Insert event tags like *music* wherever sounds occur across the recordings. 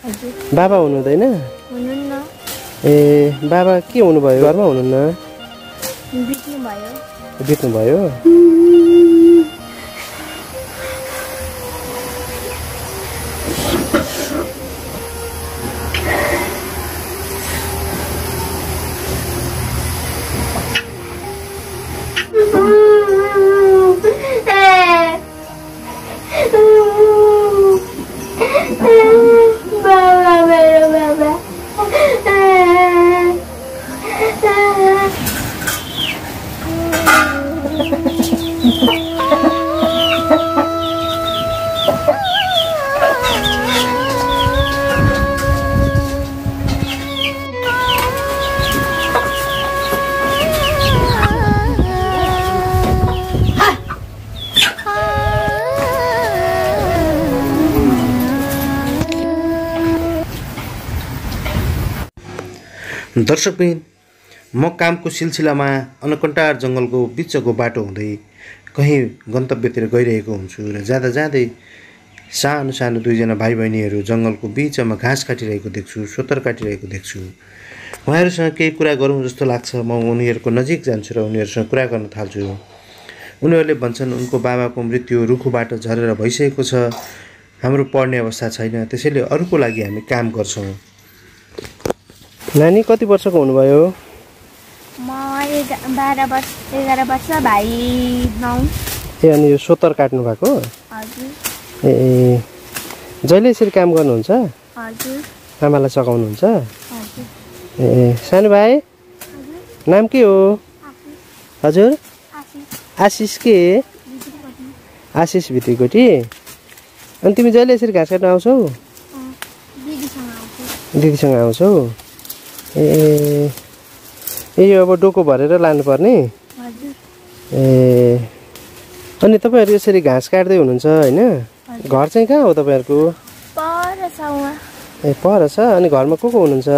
बाबा हुनुहुँदैन? ए बाबा के हुनुभयो? घरमा हुनुहुन्न? बित्नु भयो बित्नुभयो? *laughs* दर्शकबिन म कामको सिलसिलामा अनकन्टार जङ्गलको बिचको बाटो हुँदै कहीँ गन्तव्यतिर गइरहेको हुन्छु र जाँदा जाँदै सानो सानो दुईजना भाइ बहिनीहरू जङ्गलको बिचमा घाँस काटिरहेको देख्छु सोतर काटिरहेको देख्छु। उहाँहरूसँग केही कुरा गरौँ जस्तो लाग्छ म उनीहरूको नजिक जान्छु र उनीहरूसँग कुरा गर्न थाल्छु। उनीहरूले भन्छन् उनको बाबाको मृत्यु रुखबाट झरेर भइसकेको छ। हाम्रो पढ्ने अवस्था छैन त्यसैले अरूको लागि हामी काम गर्छौँ। नानी कति वर्षको हुनुभयो? म बाह्र वर्ष एघार वर्ष भाइ नौ। ए अनि यो सोतर काट्नु भएको? ए जहिले यसरी काम गर्नुहुन्छ? आमालाई सघाउनुहुन्छ? ए सानो भाइ? नाम के हो? हजुर। आशिष। के? आशिष भित्रीकोटी। अनि तिमी जहिले यसरी घाँस काट्न आउँछु। दिदीसँग आउँछौ? ए ए यो अब डोको भरेर लानुपर्ने? ए अनि तपाईँहरू यसरी घाँस काट्दै हुनुहुन्छ होइन? घर चाहिँ कहाँ हो तपाईँहरूको? ए पर छ? अनि घरमा को को हुनुहुन्छ?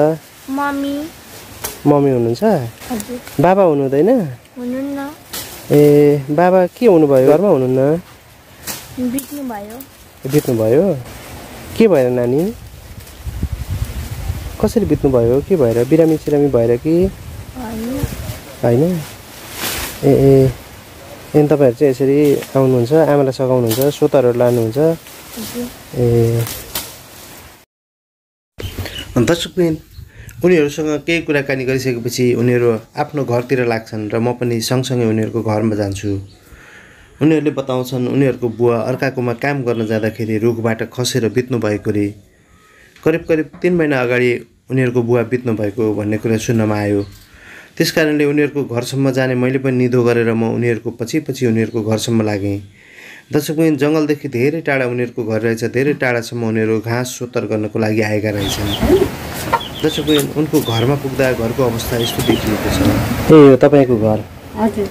मम्मी। हुनुहुन्छ? बाबा हुनुहुँदैन? ए बाबा के हुनुभयो? घरमा हुनुहुन्न? बित्नु भयो बित्नुभयो? के भएर नानी? कसरी बित्नुभयो? के भएर? बिरामी सिरामी भएर कि? होइन। ए ए अनि तपाईँहरू चाहिँ यसरी आउनुहुन्छ आमालाई सघाउनुहुन्छ सोतरहरू लानुहुन्छ। ए। दर्शकबिन उनीहरूसँग केही कुराकानी गरिसकेपछि उनीहरू आफ्नो घरतिर लाग्छन् र म पनि सँगसँगै उनीहरूको घरमा जान्छु। उनीहरूले बताउँछन् उनीहरूको बुवा अर्काकोमा काम गर्न जाँदाखेरि रुखबाट खसेर बित्नु भएको रे करिब करिब तिन महिना अगाडि उनीहरूको बुवा बित्नु भएको भन्ने कुरा सुन्नमा आयो। त्यस कारणले उनीहरूको घरसम्म जाने मैले पनि निधो गरेर म उनीहरूको पछि पछि उनीहरूको घरसम्म लागेँ। दर्शकबिन जङ्गलदेखि धेरै टाढा उनीहरूको घर रहेछ धेरै टाढासम्म उनीहरू घाँस सोतर गर्नको लागि आएका रहेछन्। दर्शकबिन उनको घरमा पुग्दा घरको अवस्था यस्तो देखिएको छ। ए यो तपाईँको घर? हजुर।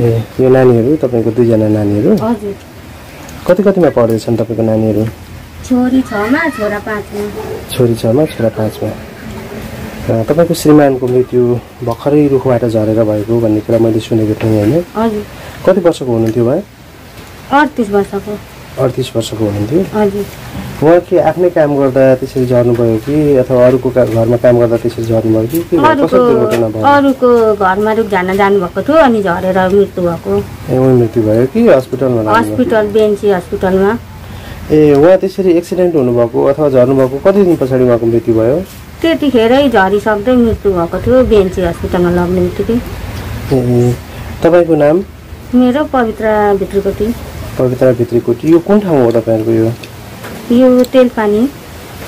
ए यो नानीहरू तपाईँको दुईजना नानीहरू? हजुर। कति कतिमा पढ्दैछन् तपाईँको नानीहरू? छोरी छमा छोरा पाँचमा। छोरी छमा छोरा पाँचमा। तपाईँको श्रीमानको मृत्यु भर्खरै रुखबाट झरेर भएको भन्ने कुरा मैले सुनेको थिएँ होइन। कति वर्षको हुनुहुन्थ्यो भाइ? अडतिस वर्षको। अडतिस वर्षको हुनुहुन्थ्यो। उहाँ के आफ्नै काम गर्दा त्यसरी झर्नुभयो कि अथवा अरूको घरमा काम गर्दा त्यसरी झर्नुभयो कि? अरूको घरमा रुख जानुभएको थियो अनि झरेर मृत्यु भएको। उहाँ मृत्यु भयो कि हस्पिटलमा? हस्पिटल बेन्ची हस्पिटलमा। ए उहाँ त्यसरी एक्सिडेन्ट हुनुभएको अथवा झर्नुभएको कति दिन पछाडि उहाँको मृत्यु भयो? त्यतिखेरै झरिसक्दै मृत्यु भएको थियो बेन्ची हस्पिटलमा लग्ने बित्तिकै। तपाईँको नाम? मेरो पवित्र भित्रकोटी। पवित्रा भित्रीकोटी यो कुन ठाउँ हो तपाईँहरूको यो? यो तेलपानी।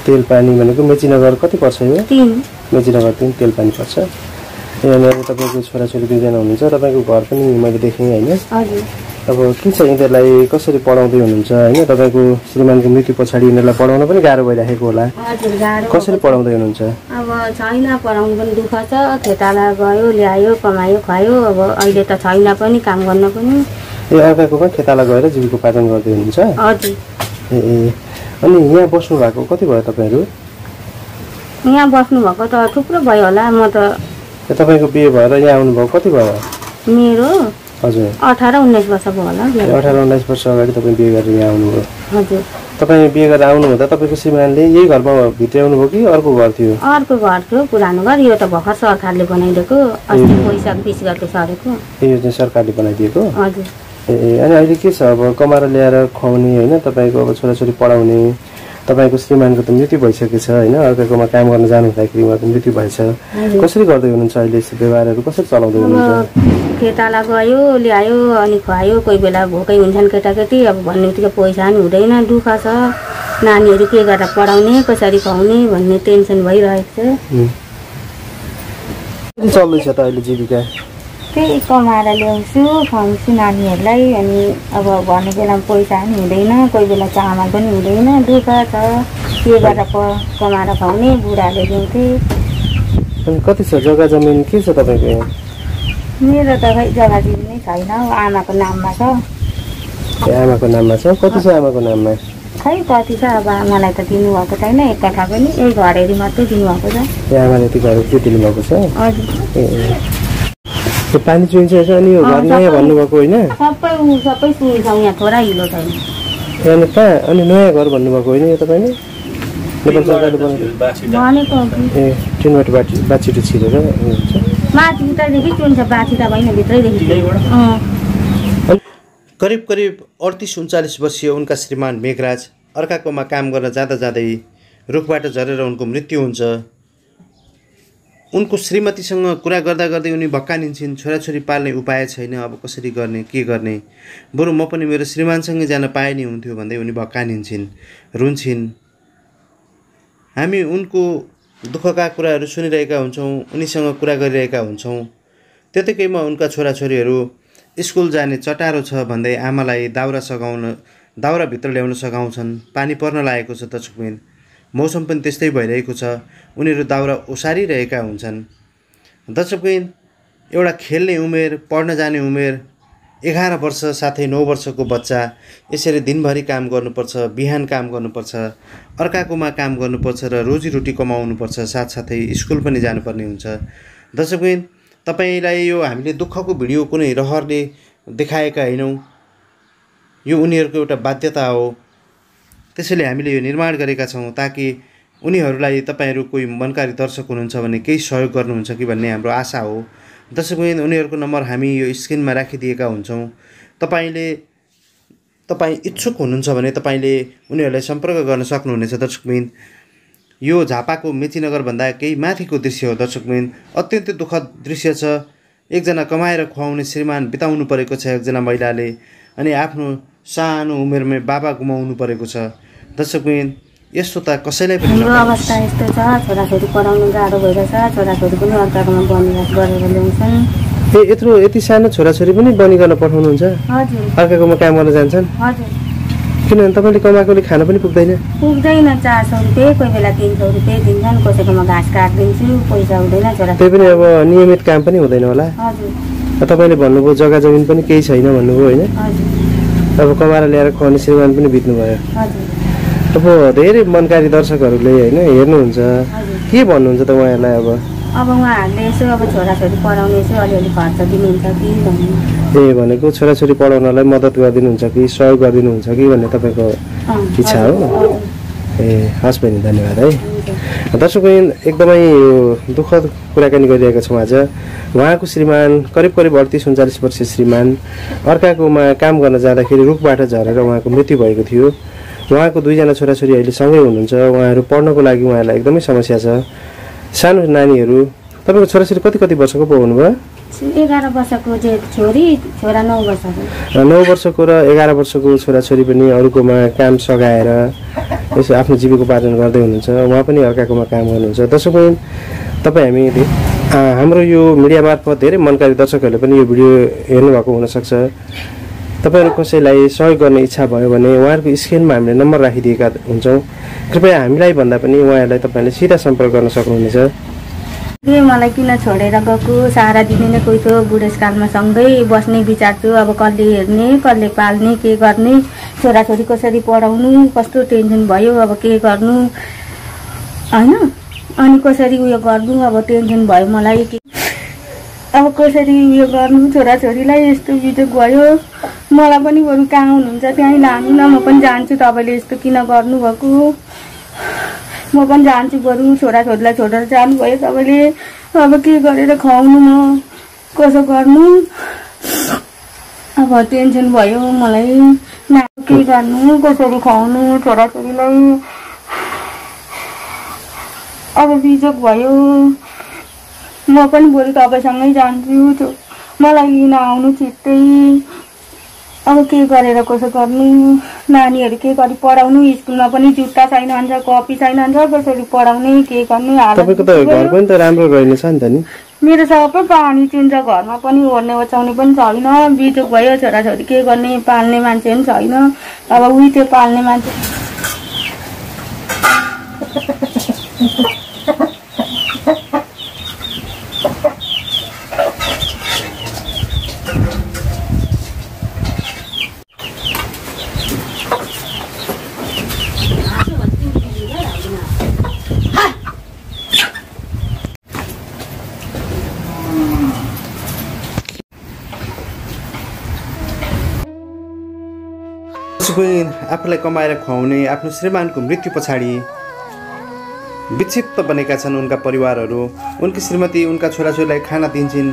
तेल पानी भनेको मेचीनगर कति पर्छ यो? तिन। मेचीनगर तिन तेल पानी पर्छ अब तपाईँको छोराछोरी दुईजना हुनुहुन्छ तपाईँको घर पनि मैले देखेँ होइन। हजुर। अब के छ यिनीहरूलाई कसरी पढाउँदै हुनुहुन्छ? होइन तपाईँको श्रीमानको मृत्यु पछाडि यिनीहरूलाई पढाउन पनि गाह्रो भइराखेको होला। कसरी पढाउँदै हुनुहुन्छ? अब छैन पढाउनु पनि दुःख छ। खेताला गयो ल्यायो कमायो खुवायो अब अहिले त छैन पनि काम गर्न पनि। ए अर्काकोमा खेताला गएर जीविकोपार्जन गर्दै हुनुहुन्छ? ए ए अनि यहाँ बस्नु भएको कति भयो तपाईँहरू? यहाँ बस्नुभएको त थुप्रो भयो होला। म त तपाईँको बिहे भएर यहाँ आउनुभयो कति भयो? मेरो हजुर। अठार उन्नाइस वर्षको होला। अठार उन्नाइस वर्ष अगाडि तपाईँ बिहे गरेर यहाँ आउनुभयो। हजुर। तपाईँ बिहे गरेर आउनुहुँदा तपाईँको श्रीमानले यही घरमा भयो कि अर्को घर थियो? अर्को घर थियो पुरानो घर। यो त भर्खर सरकारले बनाइदिएको। अस्ति पैसा बिस गते सरेको। यो चाहिँ सरकारले बनाइदिएको? हजुर। ए अनि अहिले के छ? अब कमाएर ल्याएर खुवाउने होइन? तपाईँको अब छोराछोरी पढाउने तपाईँको श्रीमानको त मृत्यु भइसकेको छ होइन? अर्काकोमा काम गर्न जानु हुँदाखेरि उहाँको मृत्यु भएछ। कसरी गर्दै हुनुहुन्छ अहिले व्यवहारहरू? कसरी चलाउँदै हुनुहुन्छ? खेताला गयो ल्यायो अनि खुवायो। कोही बेला भोकै हुन्छन् केटाकेटी अब भन्ने बित्तिकै पैसा नि हुँदैन। दुःख छ। नानीहरू के गरेर पढाउने कसरी खुवाउने भन्ने टेन्सन भइरहेको छ। चल्दैछ त अहिले जीविका? त्यही कमाएर ल्याउँछु खुवाउँछु नानीहरूलाई। अनि अब भन्ने बेलामा पैसा पनि हुँदैन। कोही बेला चामल पनि हुँदैन। दुःख छ। के गरेर प कमाएर खुवाउने बुढाले दिन्थे। अनि कति छ? जग्गा जमिन के छ तपाईँको यहाँ? मेरो त खै जग्गा दिनु नै छैन आमाको नाममा छ। आमाको नाममा छ? कति छ आमाको नाममा? खै कति छ? अब आमालाई त दिनुभएको छैन एक कट्ठा पनि यही घरेरी मात्रै दिनुभएको छ। आमाले यति घर के दिनुभएको छ? हजुर। पानी चुहिन्छ अनि नयाँ भन्नुभएको होइन? सबै सबै सुन्छ यहाँ थोरै हिलो छैन अनि कहाँ? अनि नयाँ घर भन्नुभएको होइन यो तपाईँले? नेपाल सरकारले बनाएको। भनेको। ए टिनबाट बाटी बाछिटो छिरेर हुन्छ माथि भित्रदेखि चुन्छ बाछी त होइन भित्रैदेखि करिब करिब अडतिस उन्चालिस वर्षीय उनका श्रीमान मेघराज अर्काकोमा काम गर्न जाँदा जाँदै रुखबाट झरेर उनको मृत्यु हुन्छ। उनको श्रीमतीसँग कुरा गर्दा गर्दै उनी भक्कानिन्छन् छोराछोरी पाल्ने उपाय छैन अब कसरी गर्ने के गर्ने? बरु म पनि मेरो श्रीमानसँगै जान पाए नि हुन्थ्यो भन्दै उनी भक्कानिन्छन् रुन्छन्। हामी उनको दुःखका कुराहरू सुनिरहेका हुन्छौँ उनीसँग कुरा गरिरहेका हुन्छौँ। त्यतिकैमा उनका छोराछोरीहरू स्कुल जाने चटारो छ भन्दै आमालाई दाउरा सघाउन दाउराभित्र ल्याउन सघाउँछन्। पानी पर्न लागेको छ दर्शकबिन मौसम पनि त्यस्तै भइरहेको छ। उनीहरू दाउरा ओसारिरहेका हुन्छन्। दर्शकबिन एउटा खेल्ने उमेर पढ्न जाने उमेर एघार वर्ष साथै नौ वर्षको बच्चा यसरी दिनभरि काम गर्नुपर्छ बिहान काम गर्नुपर्छ अर्काकोमा काम गर्नुपर्छ र रोजीरोटी कमाउनुपर्छ साथसाथै स्कुल पनि जानुपर्ने हुन्छ। दर्शकबिन तपाईँलाई यो हामीले दुःखको भिडियो कुनै रहरले देखाएका होइनौँ। यो उनीहरूको एउटा बाध्यता हो। त्यसैले हामीले यो निर्माण गरेका छौँ ताकि उनीहरूलाई तपाईँहरू कोही मनकारी दर्शक हुनुहुन्छ भने केही सहयोग गर्नुहुन्छ कि भन्ने हाम्रो आशा हो। दर्शकबिन उनीहरूको नम्बर हामी यो स्क्रिनमा राखिदिएका हुन्छौँ। तपाईँले तपाईँ इच्छुक हुनुहुन्छ भने तपाईँले उनीहरूलाई सम्पर्क गर्न सक्नुहुनेछ दर्शकबिन यो झापाको मेचीनगरभन्दा केही माथिको दृश्य हो दर्शकबिन अत्यन्तै दुःखद दृश्य छ। एकजना कमाएर खुवाउने श्रीमान बिताउनु परेको छ एकजना महिलाले अनि आफ्नो सानो उमेरमै बाबा गुमाउनु परेको छ। दर्शकबिन यस्तो त कसैलाई पनि हाम्रो। अवस्था यस्तो छ छोराछोरी पढाउनु गाह्रो भइरहेछ छोराछोरी पनि अर्काकोमा बनिरात गरेर ल्याउँछन्। ए यत्रो यति सानो छोराछोरी पनि बनिकन पठाउनुहुन्छ? हजुर। अर्काकोमा काम गर्न जान्छन्? हजुर। किनभने तपाईँले कमाएकोले खान पनि पुग्दैन। पुग्दैन चार सौ रुपियाँ कोही बेला तिन सौ रुपियाँ दिन्छन् कसैकोमा घाँस काटिदिन्छु पैसा हुँदैन छोरा त्यही पनि अब नियमित काम पनि हुँदैन होला। तपाईँले भन्नुभयो जग्गा जमिन पनि केही छैन भन्नुभयो होइन? हजुर। अब कमाएर ल्याएर खुवाउने श्रीमान पनि बित्नुभयो। हजुर। अब धेरै मनकारी दर्शकहरूले होइन हेर्नुहुन्छ। के भन्नुहुन्छ त उहाँहरूलाई अब? अब उहाँहरूले यसो अब छोराछोरी पढाउने यसो अलिअलि खर्च दिनुहुन्छ कि भन्नु। ए भनेको छोराछोरी पढाउनलाई मद्दत गरिदिनुहुन्छ कि सहयोग गरिदिनुहुन्छ कि भन्ने तपाईँको इच्छा हो? ए हस् बहिनी धन्यवाद है। दर्शकबिन एकदमै दुःखद कुराकानी गरिरहेका छौँ आज। उहाँको श्रीमान करिब करिब अडतिस उन्चालिस वर्षीय श्रीमान अर्काकोमा काम गर्न जाँदाखेरि रुखबाट झरेर उहाँको मृत्यु भएको थियो। उहाँको दुईजना छोराछोरी अहिले सँगै हुनुहुन्छ। उहाँहरू पढ्नको लागि उहाँहरूलाई एकदमै समस्या छ। सानो नानीहरू तपाईँको छोराछोरी कति कति वर्षको पो हुनुभयो? एघार वर्षको छोरी छोरा नौ वर्षको। र नौ वर्षको र एघार वर्षको छोराछोरी पनि अरूकोमा काम सघाएर यसो आफ्नो जीविकोपार्जन गर्दै हुनुहुन्छ। उहाँ पनि अर्काकोमा काम गर्नुहुन्छ। दर्शक तपाईँ हामी हाम्रो यो मिडिया मार्फत धेरै मनकारी दर्शकहरूले पनि यो भिडियो हेर्नुभएको हुनसक्छ। तपाईँहरू कसैलाई सहयोग गर्ने इच्छा भयो भने उहाँहरूको स्क्रिनमा हामीले नम्बर राखिदिएका हुन्छौँ। कृपया हामीलाई भन्दा पनि उहाँहरूलाई तपाईँहरूले सिधा सम्पर्क गर्न सक्नुहुनेछ। मलाई किन छोडेर गएको? सहारा दिने नै कोही थियो बुढेसकालमा सँगै बस्ने विचार थियो। अब कसले हेर्ने कसले पाल्ने के गर्ने? छोराछोरी कसरी पढाउनु? कस्तो टेन्सन भयो? अब के गर्नु? होइन? अनि कसरी उयो गर्नु? अब टेन्सन भयो मलाई। कि अब कसरी उयो गर्नु छोराछोरीलाई यस्तो बिजोग भयो। मलाई पनि बरु कहाँ हुनुहुन्छ त्यहीँ लानु न म पनि जान्छु तपाईँले यस्तो किन गर्नुभएको। म पनि जान्छु बरु छोराछोरीलाई छोडेर जानुभयो तपाईँले। अब के गरेर खुवाउनु म? कसो गर्नु? अब टेन्सन भयो मलाई। ना के गर्नु कसरी खुवाउनु छोराछोरीलाई? अब बिजोग भयो। म पनि भोलि तपाईँसँगै जान्छु त्यो। मलाई लिन आउनु छिट्टै। अब के गरेर कसो गर्नु? नानीहरू के गरी पढाउनु? स्कुलमा पनि जुत्ता छैन भन्छ कपी छैन भन्छ कसरी पढाउने के गर्ने हालत तपाईँको त घर पनि त राम्रो रहेनछ नि त नि। मेरो सबै पानी चिन्छ घरमा पनि ओर्ने ओछ्याउने पनि छैन। बिजोग भयो छोराछोरी के गर्ने पाल्ने मान्छे पनि छैन। अब उही त्यो पाल्ने मान्छे *laughs* पनि आफूलाई कमाएर खुवाउने आफ्नो श्रीमानको मृत्यु पछाडि विक्षिप्त बनेका छन् उनका परिवारहरू। उनकी श्रीमती उनका छोराछोरीलाई खाना दिन्छन्।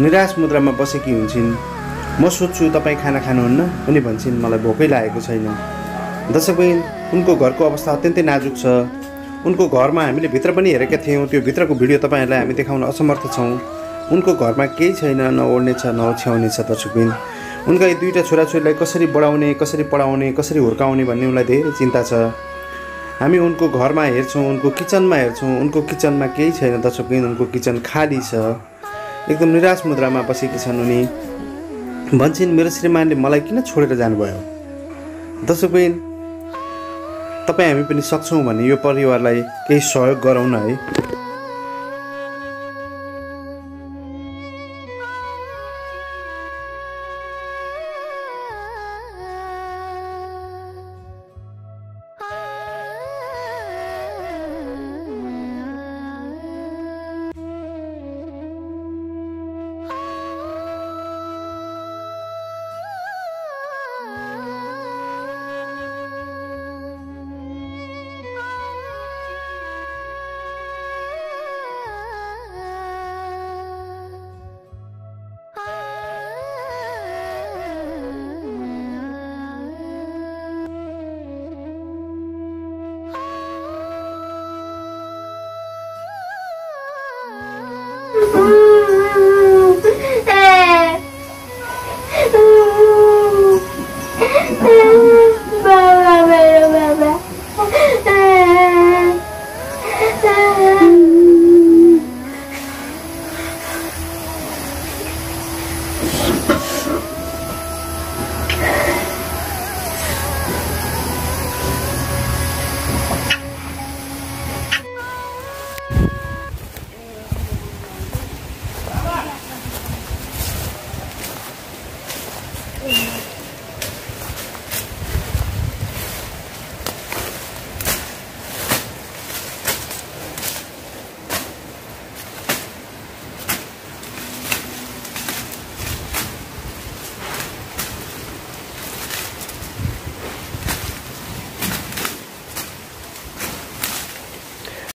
निराश मुद्रामा बसेकी हुन्छन्। म सोध्छु तपाईँ खाना खानुहुन्न? उनी भन्छन् मलाई भोकै लागेको छैन। दर्शक बहिनी उनको घरको अवस्था अत्यन्तै नाजुक छ। उनको घरमा हामीले भित्र पनि हेरेका थियौँ। त्यो भित्रको भिडियो तपाईँहरूलाई हामी देखाउन असमर्थ छौँ। उनको घरमा केही छैन न ओढ्ने छ न ओछ्याउने छ दर्शक बहिनी। उनका यी दुईवटा छोराछोरीलाई कसरी बढाउने कसरी पढाउने कसरी हुर्काउने भन्ने उनलाई धेरै चिन्ता छ। हामी उनको घरमा हेर्छौँ उनको किचनमा हेर्छौँ उनको किचनमा केही छैन दर्शक बहिनी उनको किचन खाली छ। एकदम निराश मुद्रामा बसेकी छन् उनी। भन्छन् मेरो श्रीमानले मलाई किन छोडेर जानुभयो? दर्शक बहिनी तपाईँ हामी पनि सक्छौँ भने यो परिवारलाई केही सहयोग गरौँ न है। बाबा